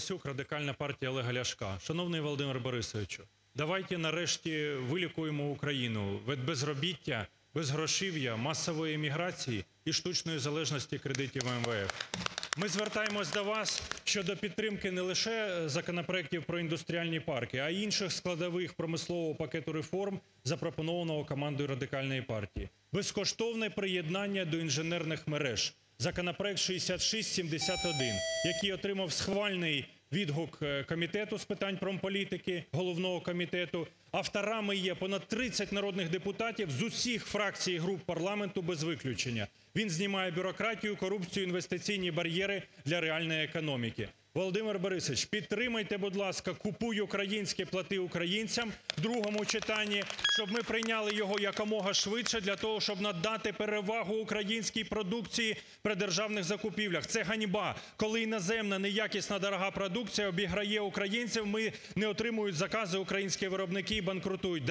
Галасюк, Радикальна партія Олега Ляшка. Шановний Володимир Борисовичу, давайте нарешті вилікуємо Україну від безробіття, безгрошів'я, масової еміграції і штучної залежності кредитів МВФ. Ми звертаємось до вас щодо підтримки не лише законопроєктів про індустріальні парки, а й інших складових промислового пакету реформ, запропонованого командою Радикальної партії. Безкоштовне приєднання до інженерних мереж. Законопроект 6671, який отримав схвальний відгук е, Комітету з питань промполітики, головного комітету. Авторами є понад 30 народних депутатів з усіх фракцій груп парламенту без виключення. Він знімає бюрократію, корупцію, інвестиційні бар'єри для реальної економіки. Володимир Борисович, підтримайте, будь ласка, "Купуй українське, плати українцям" в другому читанні, щоб ми прийняли його якомога швидше для того, щоб надати перевагу українській продукції при державних закупівлях. Це ганьба, коли іноземна неякісна дорога продукція обіграє українців, ми не отримують закази українські виробники і банкрутують.